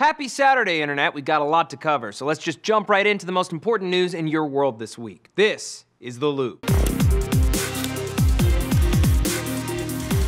Happy Saturday, Internet. We've got a lot to cover, so let's just jump right into the most important news in your world this week. This is The Loop.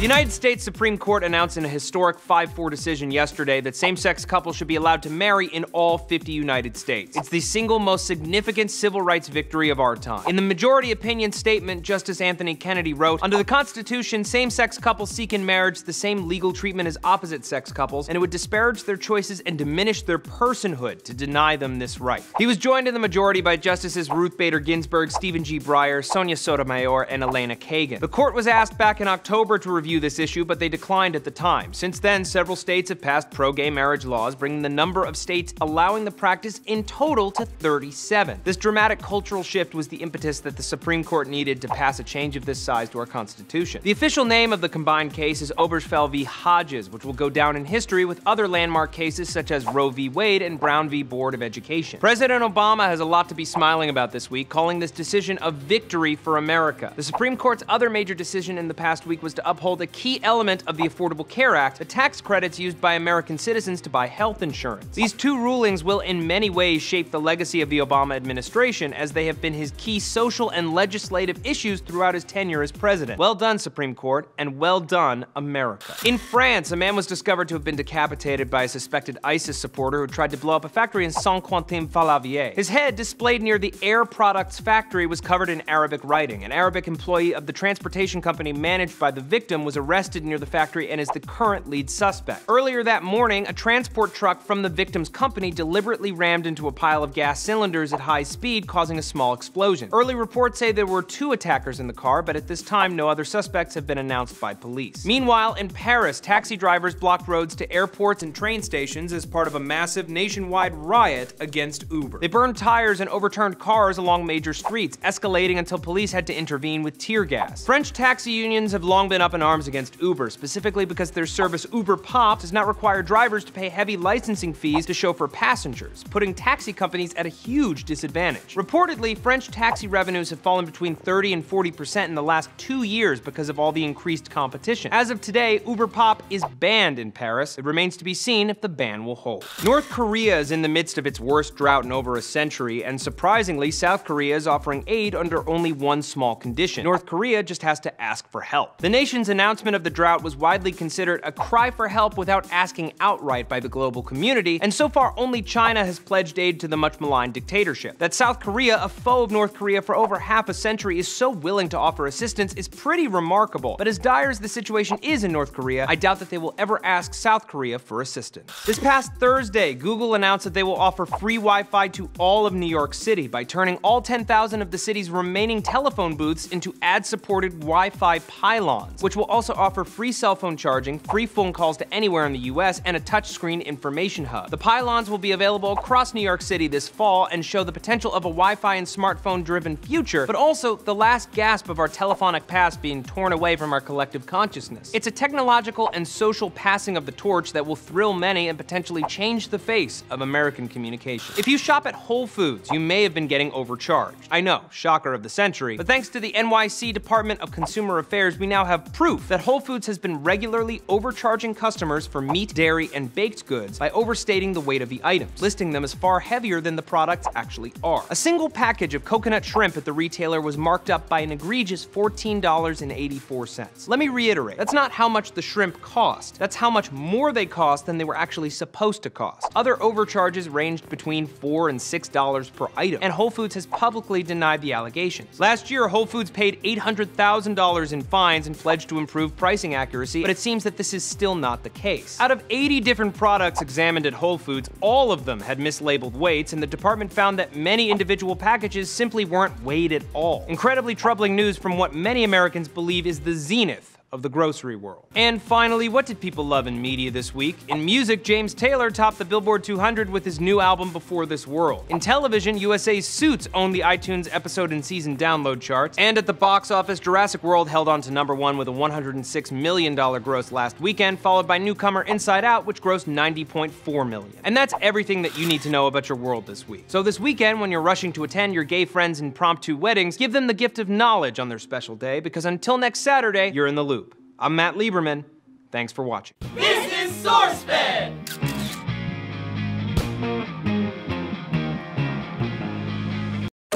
The United States Supreme Court announced in a historic 5 4 decision yesterday that same sex couples should be allowed to marry in all 50 United States. It's the single most significant civil rights victory of our time. In the majority opinion statement, Justice Anthony Kennedy wrote Under the Constitution, same sex couples seek in marriage the same legal treatment as opposite sex couples, and it would disparage their choices and diminish their personhood to deny them this right. He was joined in the majority by Justices Ruth Bader Ginsburg, Stephen G. Breyer, Sonia Sotomayor, and Elena Kagan. The court was asked back in October to review this issue, but they declined at the time. Since then, several states have passed pro gay marriage laws, bringing the number of states allowing the practice in total to 37. This dramatic cultural shift was the impetus that the Supreme Court needed to pass a change of this size to our Constitution. The official name of the combined case is Obergefell v. Hodges, which will go down in history with other landmark cases such as Roe v. Wade and Brown v. Board of Education. President Obama has a lot to be smiling about this week, calling this decision a victory for America. The Supreme Court's other major decision in the past week was to uphold a key element of the Affordable Care Act, the tax credits used by American citizens to buy health insurance. These two rulings will in many ways shape the legacy of the Obama administration, as they have been his key social and legislative issues throughout his tenure as president. Well done, Supreme Court, and well done, America. In France, a man was discovered to have been decapitated by a suspected ISIS supporter who tried to blow up a factory in Saint-Quentin-Fallavier. His head, displayed near the Air Products factory, was covered in Arabic writing. An Arabic employee of the transportation company managed by the victim was arrested near the factory and is the current lead suspect. Earlier that morning, a transport truck from the victim's company deliberately rammed into a pile of gas cylinders at high speed, causing a small explosion. Early reports say there were two attackers in the car, but at this time, no other suspects have been announced by police. Meanwhile, in Paris, taxi drivers blocked roads to airports and train stations as part of a massive nationwide riot against Uber. They burned tires and overturned cars along major streets, escalating until police had to intervene with tear gas. French taxi unions have long been up in arms against Uber, specifically because their service Uber Pop does not require drivers to pay heavy licensing fees to chauffeur passengers, putting taxi companies at a huge disadvantage. Reportedly, French taxi revenues have fallen between 30 and 40% in the last two years because of all the increased competition. As of today, Uber Pop is banned in Paris. It remains to be seen if the ban will hold. North Korea is in the midst of its worst drought in over a century, and surprisingly, South Korea is offering aid under only one small condition. North Korea just has to ask for help. The nation's announcement of the drought was widely considered a cry for help without asking outright by the global community, and so far only China has pledged aid to the much maligned dictatorship. That South Korea, a foe of North Korea for over half a century, is so willing to offer assistance is pretty remarkable. But as dire as the situation is in North Korea, I doubt that they will ever ask South Korea for assistance. This past Thursday, Google announced that they will offer free Wi-Fi to all of New York City by turning all 10,000 of the city's remaining telephone booths into ad-supported Wi-Fi pylons, which will also offer free cell phone charging, free phone calls to anywhere in the US, and a touchscreen information hub. The pylons will be available across New York City this fall and show the potential of a Wi-Fi and smartphone-driven future, but also the last gasp of our telephonic past being torn away from our collective consciousness. It's a technological and social passing of the torch that will thrill many and potentially change the face of American communication. If you shop at Whole Foods, you may have been getting overcharged. I know, shocker of the century, but thanks to the NYC Department of Consumer Affairs, we now have proof that Whole Foods has been regularly overcharging customers for meat, dairy, and baked goods by overstating the weight of the items, listing them as far heavier than the products actually are. A single package of coconut shrimp at the retailer was marked up by an egregious $14.84. Let me reiterate, that's not how much the shrimp cost, that's how much more they cost than they were actually supposed to cost. Other overcharges ranged between 4 and $6 per item, and Whole Foods has publicly denied the allegations. Last year, Whole Foods paid $800,000 in fines and pledged to improve pricing accuracy, but it seems that this is still not the case. Out of 80 different products examined at Whole Foods, all of them had mislabeled weights, and the department found that many individual packages simply weren't weighed at all. Incredibly troubling news from what many Americans believe is the zenith of the grocery world. And finally, what did people love in media this week? In music, James Taylor topped the Billboard 200 with his new album Before This World. In television, USA's Suits owned the iTunes episode and season download charts. And at the box office, Jurassic World held on to number one with a $106 million gross last weekend, followed by newcomer Inside Out, which grossed 90.4 million. And that's everything that you need to know about your world this week. So this weekend, when you're rushing to attend your gay friends' impromptu weddings, give them the gift of knowledge on their special day, because until next Saturday, you're in the loop. I'm Matt Lieberman. Thanks for watching. This is SourceFed!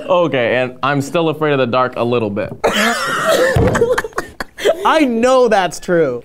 Okay, and I'm still afraid of the dark a little bit. I know that's true.